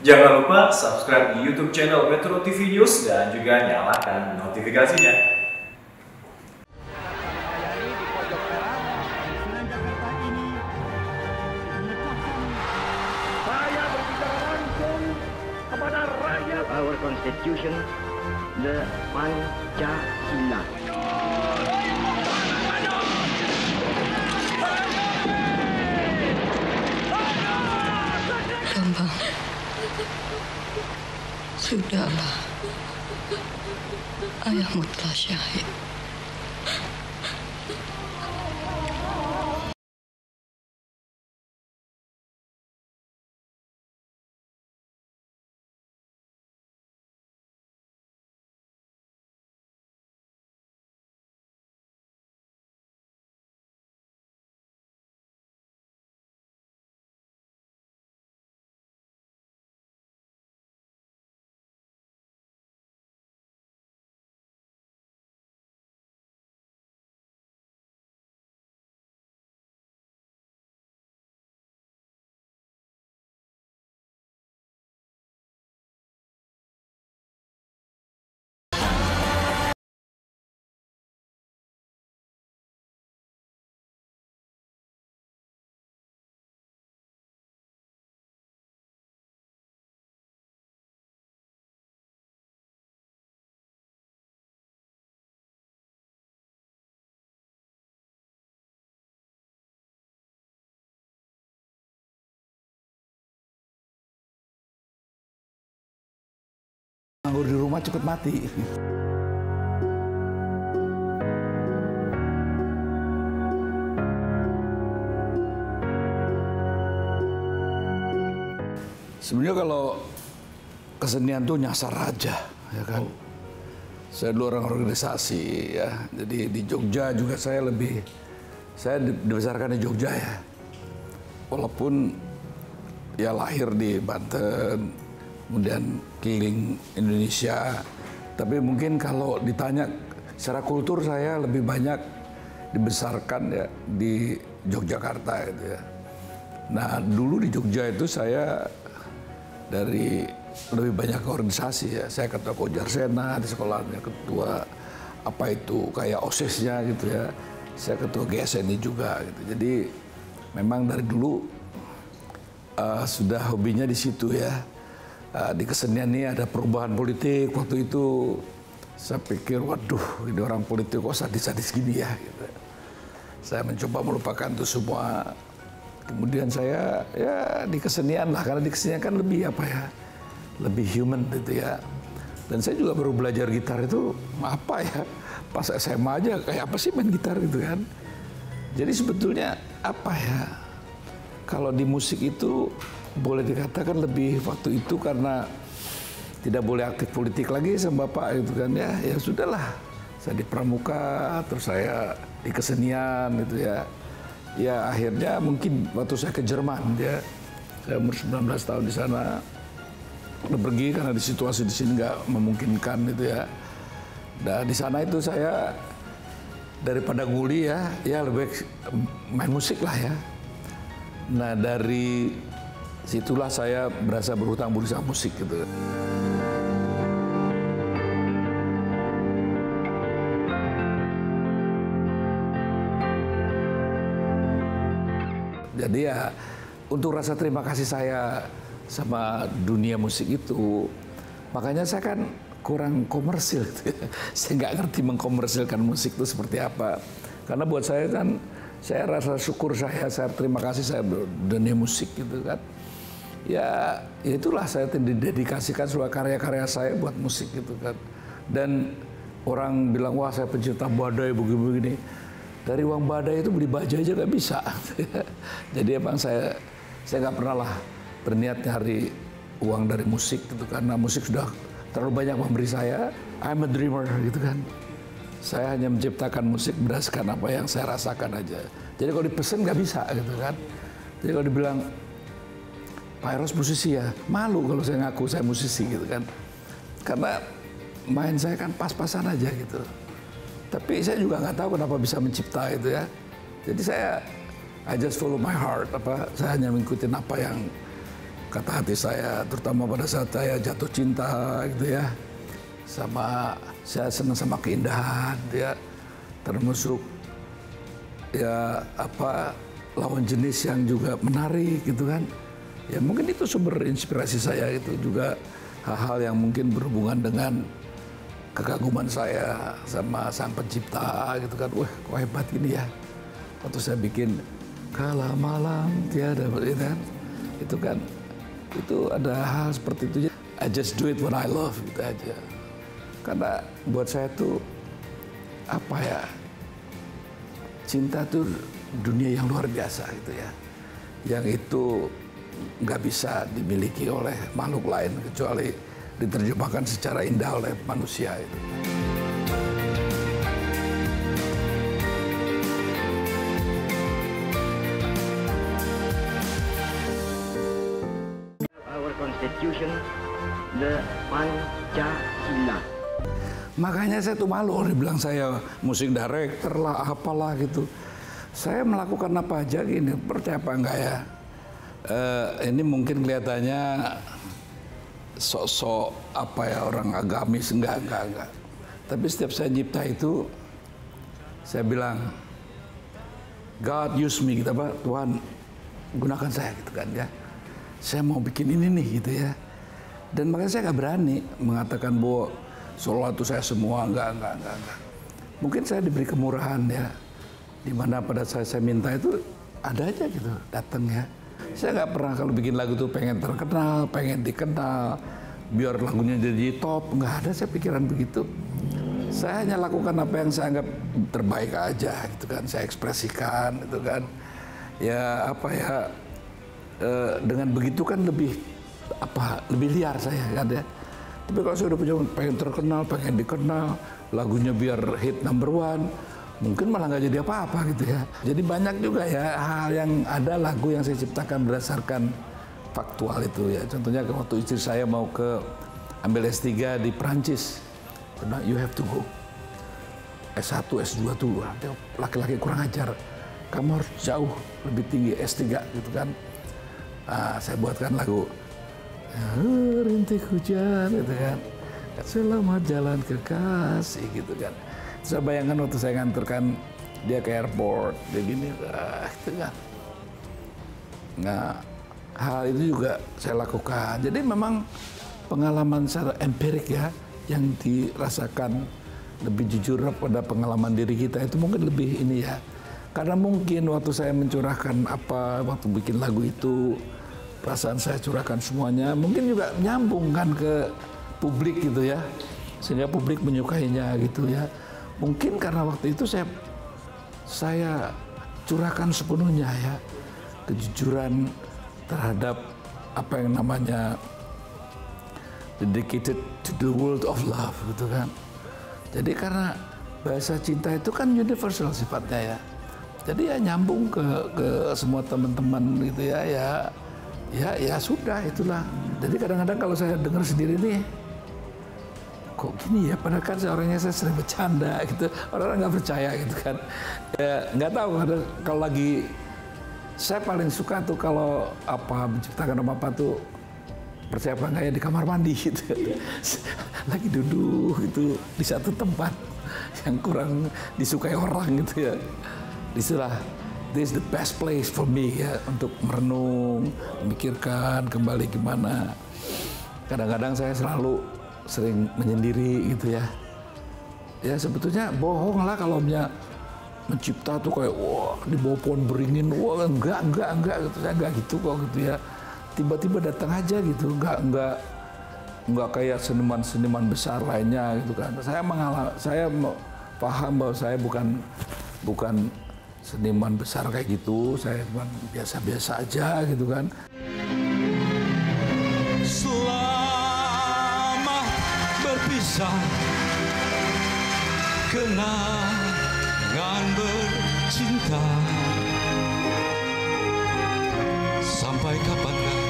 Jangan lupa subscribe di YouTube channel Metro TV News dan juga nyalakan notifikasinya. di pojok barat Senayan Jakarta ini menetapkan Saya berbicara langsung kepada rakyat. our constitution, the Pancasila. Sudahlah. Ayahmu telah syahid. Nganggur di rumah cepet mati. Sebenarnya kalau kesenian tuh nyasar aja, ya kan. Saya dulu orang organisasi ya, jadi di Jogja juga saya lebih, saya di- dibesarkan di Jogja ya. Walaupun ya lahir di Banten, kemudian keliling Indonesia. Tapi mungkin kalau ditanya secara kultur saya lebih banyak dibesarkan ya di Yogyakarta itu ya. Nah dulu di Jogja itu saya dari lebih banyak organisasi ya. Saya ketua Kojarsena di sekolahnya ketua apa itu kayak osisnya gitu ya. Saya ketua GSNI juga gitu. Jadi memang dari dulu eh, sudah hobinya di situ ya. Eh, di kesenian ini ada perubahan politik waktu itu saya pikir waduh ini orang politik kok sadis-sadis gini ya gitu. Saya mencoba melupakan itu semua. Kemudian saya ya di kesenian lah karena di kesenian kan lebih apa ya lebih human gitu ya. Dan saya juga baru belajar gitar itu apa ya pas SMA aja kayak apa sih main gitar gitu kan. Jadi sebetulnya apa ya kalau di musik itu boleh dikatakan lebih waktu itu karena tidak boleh aktif politik lagi sama bapak itu kan. Ya ya sudahlah. Saya di pramuka terus saya di kesenian gitu ya. Ya akhirnya mungkin waktu saya ke Jerman ya. Saya umur 19 tahun di sana. Udah pergi karena di situasi di sini nggak memungkinkan itu ya. Dan di sana itu saya daripada nguli ya ya lebih main musik lah ya. Nah dari situlah saya berasa berhutang budi sama musik gitu. Jadi ya untuk rasa terima kasih saya sama dunia musik itu, makanya saya kan kurang komersil. gitu ya. Saya nggak ngerti mengkomersilkan musik itu seperti apa. Karena buat saya kan, saya rasa syukur saya, saya terima kasih saya dunia musik gitu kan. Ya itulah saya didedikasikan sebuah karya-karya saya buat musik gitu kan. Dan orang bilang wah saya pencipta badai begini-begini. Dari uang badai itu beli baja aja nggak bisa. Jadi emang saya saya nggak pernah lah berniat nyari uang dari musik gitu karena musik sudah terlalu banyak memberi saya. I'm a dreamer gitu kan. Saya hanya menciptakan musik berdasarkan apa yang saya rasakan aja. Jadi kalau dipesen nggak bisa gitu kan. Jadi kalau dibilang Pak Eros musisi ya, malu kalau saya ngaku saya musisi gitu kan. Karena main saya kan pas-pasan aja gitu. Tapi saya juga nggak tahu kenapa bisa mencipta itu ya. Jadi saya I just follow my heart apa saya hanya mengikuti apa yang kata hati saya, terutama pada saat saya jatuh cinta gitu ya, sama saya senang sama keindahan, ya, termasuk ya apa lawan jenis yang juga menarik gitu kan, ya mungkin itu sumber inspirasi saya itu juga hal-hal yang mungkin berhubungan dengan kekaguman saya sama sang pencipta gitu kan, wah kok hebat ini ya, waktu saya bikin kala malam tiada itu kan, itu kan itu ada hal seperti itu. I just do it what I love gitu aja. Karena buat saya tuh apa ya cinta tuh dunia yang luar biasa gitu ya. Yang itu nggak bisa dimiliki oleh makhluk lain kecuali diterjemahkan secara indah oleh manusia itu. Our Constitution, the Pancasila. Makanya saya tuh malu orang bilang saya musik director lah, apalah gitu. Saya melakukan apa aja gini, percaya apa enggak ya? Eh, ini mungkin kelihatannya sok-sok apa ya orang agamis enggak enggak enggak. Tapi setiap saya nyipta itu saya bilang God use me gitu apa Tuhan gunakan saya gitu kan ya. Saya mau bikin ini nih gitu ya. Dan makanya saya nggak berani mengatakan bahwa Solo itu saya semua enggak enggak enggak enggak. Mungkin saya diberi kemurahan ya. Di mana pada saat saya minta itu ada aja gitu datang ya. Saya nggak pernah kalau bikin lagu tuh pengen terkenal, pengen dikenal, biar lagunya jadi top, nggak ada saya pikiran begitu. Saya hanya lakukan apa yang saya anggap terbaik aja gitu kan, saya ekspresikan gitu kan. Ya apa ya eh, dengan begitu kan lebih apa lebih liar saya kan ya. Tapi kalau saya udah punya pengen terkenal, pengen dikenal, lagunya biar hit number one, mungkin malah nggak jadi apa-apa gitu ya. Jadi banyak juga ya hal yang ada lagu yang saya ciptakan berdasarkan faktual itu ya. Contohnya waktu istri saya mau ke ambil S3 di Prancis, bilang, you have to go. S1, S2 tuh laki-laki kurang ajar. Kamu harus jauh lebih tinggi S3 gitu kan. Ah, saya buatkan lagu rintik hujan gitu kan selamat jalan kekasih gitu kan saya bayangkan waktu saya nganterkan dia ke airport dia gini ah, itu kan nah hal itu juga saya lakukan. Jadi memang pengalaman secara empirik ya yang dirasakan lebih jujur pada pengalaman diri kita itu mungkin lebih ini ya. Karena mungkin waktu saya mencurahkan apa waktu bikin lagu itu perasaan saya curahkan semuanya mungkin juga nyambung kan ke publik gitu ya. Sehingga publik menyukainya gitu ya mungkin karena waktu itu saya saya curahkan sepenuhnya ya kejujuran terhadap apa yang namanya dedicated to the world of love gitu kan. Jadi karena bahasa cinta itu kan universal sifatnya ya. Jadi ya nyambung ke ke semua teman-teman gitu ya ya ya ya sudah itulah. Jadi kadang-kadang kalau saya dengar sendiri nih kok gini ya? Padahal kan saya orangnya saya sering bercanda gitu. Orang-orang nggak percaya gitu kan. Ya nggak tahu. Kalau lagi saya paling suka tuh kalau apa menciptakan apa apa tuh percaya apa enggak ya di kamar mandi gitu. Lagi duduk gitu di satu tempat yang kurang disukai orang gitu ya. Di situlah this is the best place for me ya untuk merenung memikirkan kembali gimana. Kadang-kadang saya selalu sering menyendiri gitu ya. Ya sebetulnya bohong lah kalau punya mencipta tuh kayak wah di bawah pohon beringin wah enggak enggak enggak gitu saya enggak gitu kok gitu ya. Tiba-tiba datang aja gitu enggak enggak enggak kayak seniman-seniman besar lainnya gitu kan. Saya mengalami saya paham bahwa saya bukan bukan seniman besar kayak gitu. Saya cuma biasa-biasa aja gitu kan Kenangan bercinta. Sampai kapankah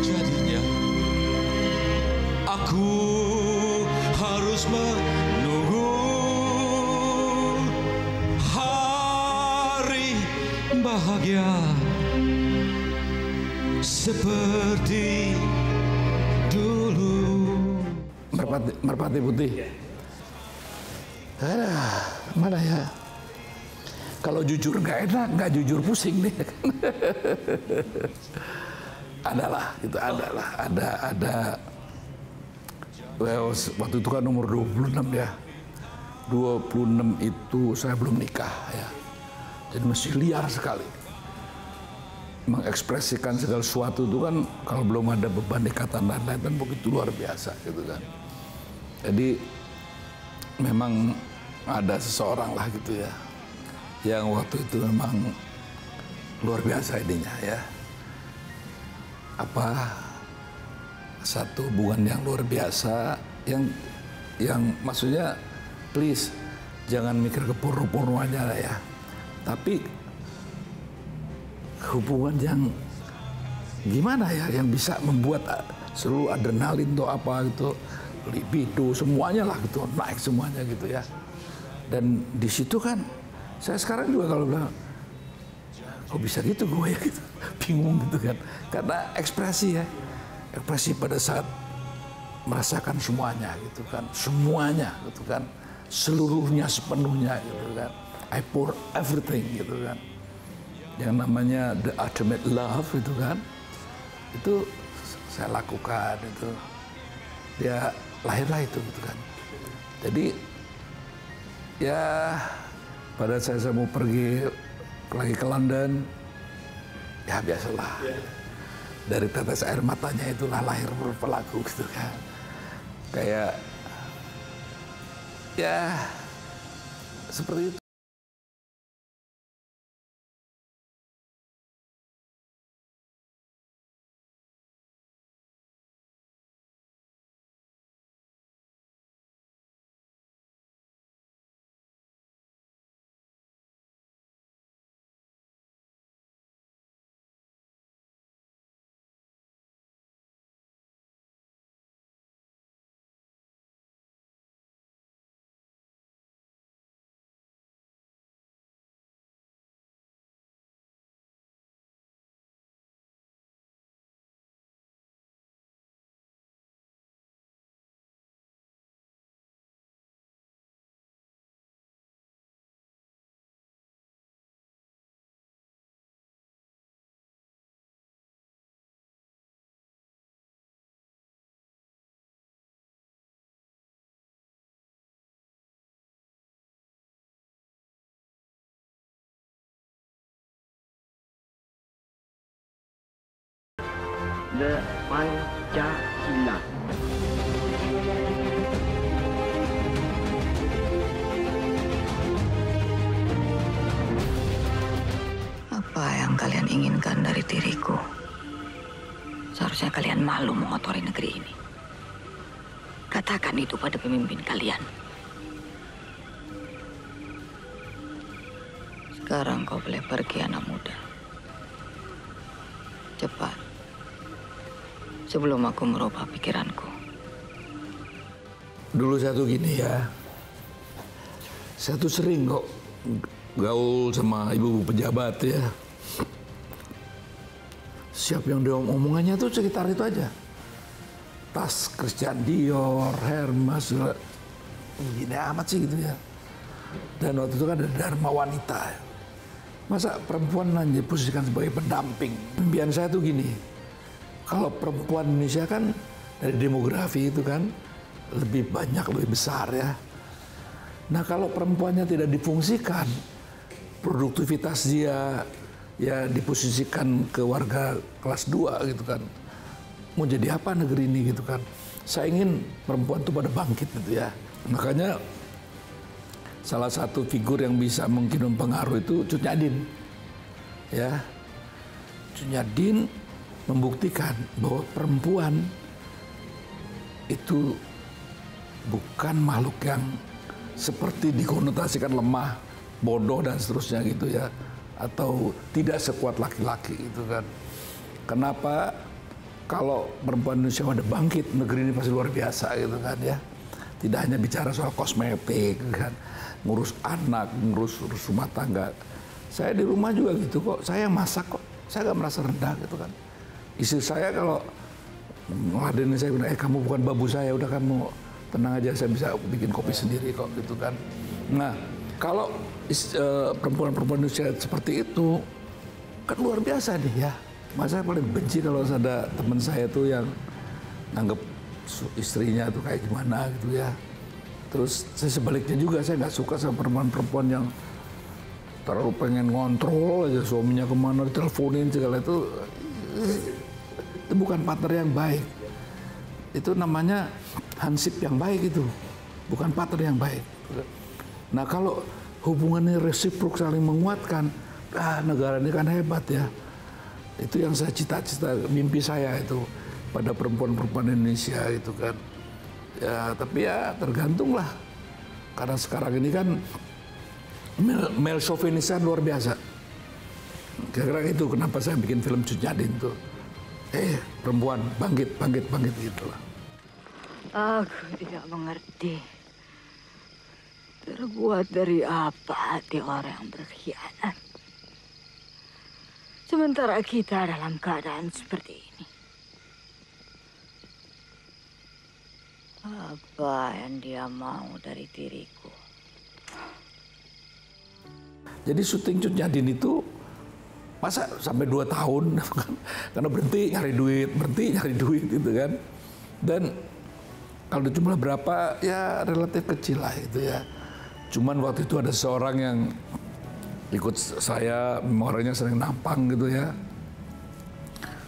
jadinya? Aku harus menunggu Hari bahagia. Seperti Merpati, merpati putih. Alah, mana ya? Kalau jujur nggak enak, nggak jujur pusing nih. adalah, itu adalah, ada, ada. Well, waktu itu kan umur 26 ya. 26 itu saya belum nikah ya. Jadi masih liar sekali. Mengekspresikan segala sesuatu itu kan kalau belum ada beban ikatan dan lain-lain begitu luar biasa gitu kan. Jadi memang ada seseorang lah gitu ya yang waktu itu memang luar biasa ininya ya. Apa satu hubungan yang luar biasa yang yang maksudnya please jangan mikir ke porno-pornoannya lah ya. Tapi hubungan yang gimana ya yang bisa membuat seluruh adrenalin tuh apa gitu libido semuanya lah gitu. Naik semuanya gitu ya. Dan di situ kan saya sekarang juga kalau bilang kok bisa gitu gue ya? Gitu. Bingung gitu kan. Karena ekspresi ya. Ekspresi pada saat merasakan semuanya gitu kan. Semuanya gitu kan. Seluruhnya sepenuhnya gitu kan. I pour everything gitu kan. Yang namanya the ultimate love itu kan. Itu saya lakukan itu. Dia lahirlah itu gitu kan. Jadi ya pada saya, saya mau pergi lagi ke London ya biasalah. Dari tetes air matanya itulah lahir pelaku gitu kan. Kayak ya seperti itu The Pancasila. Apa yang kalian inginkan dari diriku? Seharusnya kalian malu mengotori negeri ini. Katakan itu pada pemimpin kalian. Sekarang kau boleh pergi anak muda. Cepat. Sebelum aku merubah pikiranku. dulu saya tuh gini ya. Saya tuh sering kok gaul sama ibu-ibu pejabat ya. Siap yang dia omongannya tuh sekitar itu aja. Tas Christian Dior Hermes gini amat sih gitu ya. Dan waktu itu kan ada Dharma Wanita. Masa perempuan hanya posisikan sebagai pendamping? Impian saya tuh gini kalau perempuan Indonesia kan dari demografi itu kan lebih banyak lebih besar ya. Nah kalau perempuannya tidak difungsikan produktivitas dia ya diposisikan ke warga kelas 2 gitu kan. Mau jadi apa negeri ini gitu kan. Saya ingin perempuan itu pada bangkit gitu ya. Makanya salah satu figur yang bisa mungkin mempengaruhi itu Cut Nyadin ya. Cut Nyadin membuktikan bahwa perempuan itu bukan makhluk yang seperti dikonotasikan lemah, bodoh dan seterusnya gitu ya, atau tidak sekuat laki-laki itu kan. Kenapa kalau perempuan Indonesia ada bangkit, negeri ini pasti luar biasa gitu kan ya. Tidak hanya bicara soal kosmetik kan, ngurus anak, ngurus, ngurus rumah tangga. Saya di rumah juga gitu kok, saya yang masak kok, saya gak merasa rendah gitu kan. Istri saya kalau ngeladenin saya bilang, eh kamu bukan babu saya, udah kamu tenang aja, saya bisa bikin kopi sendiri kok gitu kan. Nah, kalau eh, perempuan-perempuan Indonesia seperti itu, kan luar biasa nih ya. Masa saya paling benci kalau ada teman saya tuh yang nganggep istrinya tuh kayak gimana gitu ya. Terus saya sebaliknya juga, saya nggak suka sama perempuan-perempuan yang terlalu pengen ngontrol aja suaminya ke mana, diteleponin segala itu itu bukan partner yang baik. Itu namanya hansip yang baik itu, bukan partner yang baik. Nah kalau hubungannya resiprok saling menguatkan, ah negara ini kan hebat ya. Itu yang saya cita-cita, mimpi saya itu pada perempuan-perempuan Indonesia itu kan. Ya tapi ya tergantung lah. Karena sekarang ini kan male, male luar biasa. Kira-kira itu kenapa saya bikin film Cunyadin tuh. Eh, perempuan bangkit, bangkit, bangkit gitu lah. Aku tidak mengerti. Terbuat dari apa hati orang berkhianat? Sementara kita dalam keadaan seperti ini. Apa yang dia mau dari diriku? Jadi syuting Cut Nyadin itu masa sampai dua tahun karena berhenti nyari duit, berhenti nyari duit gitu kan. Dan kalau jumlah berapa ya relatif kecil lah itu ya. Cuman waktu itu ada seorang yang ikut saya, orangnya sering nampang gitu ya.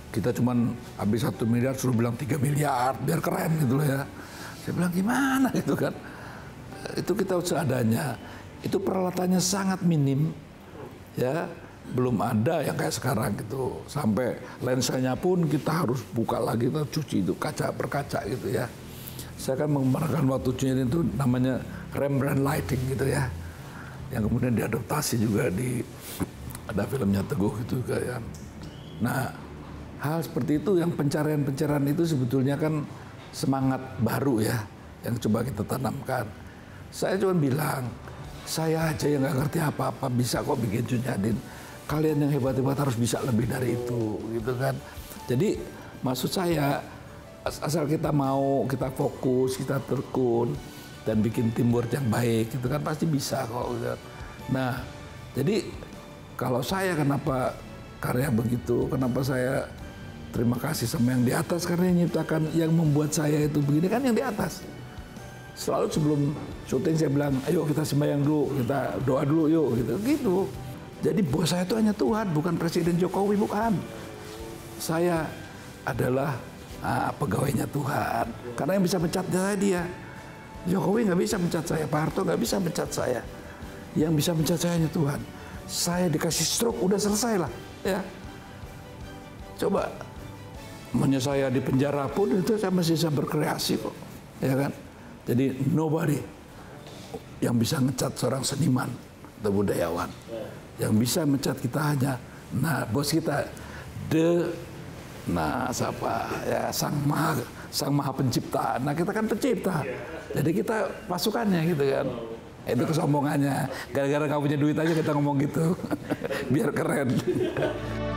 Kita cuman habis satu miliar suruh bilang tiga miliar biar keren gitu loh ya. Saya bilang gimana gitu kan. Itu kita seadanya. Itu peralatannya sangat minim ya belum ada yang kayak sekarang gitu. Sampai lensanya pun kita harus buka lagi kita cuci itu kaca per kaca gitu ya. Saya kan mengembangkan waktu cuci itu namanya Rembrandt lighting gitu ya. Yang kemudian diadaptasi juga di ada filmnya Teguh gitu kayak nah hal seperti itu yang pencarian-pencarian itu sebetulnya kan semangat baru ya yang coba kita tanamkan. Saya cuma bilang saya aja yang nggak ngerti apa-apa bisa kok bikin Cunyadin. Kalian yang hebat-hebat harus bisa lebih dari itu, gitu kan. Jadi maksud saya as- asal kita mau, kita fokus, kita tekun dan bikin teamwork yang baik, itu kan pasti bisa kok. gitu. Nah, jadi kalau saya kenapa karya begitu, kenapa saya terima kasih sama yang di atas karena yang nyiptakan, yang membuat saya itu begini kan yang di atas selalu sebelum syuting saya bilang, ayo kita sembahyang dulu, kita doa dulu yuk, gitu. Gitu. Jadi bos saya itu hanya Tuhan, bukan Presiden Jokowi, bukan. Saya adalah ah, pegawainya Tuhan. Karena yang bisa mencat saya dia. Jokowi nggak bisa mencat saya, Pak Harto nggak bisa mencat saya. Yang bisa mencat saya hanya Tuhan. Saya dikasih stroke, udah selesai lah. Ya. Coba, Maunya saya di penjara pun itu saya masih bisa berkreasi kok. Ya kan? Jadi nobody yang bisa ngecat seorang seniman atau budayawan. Yang bisa mencat kita hanya nah bos kita the nah siapa ya sang maha sang maha pencipta. Nah kita kan pencipta. Jadi kita pasukannya gitu kan. Itu kesombongannya. Gara-gara kamu punya duit aja kita ngomong gitu. Biar keren.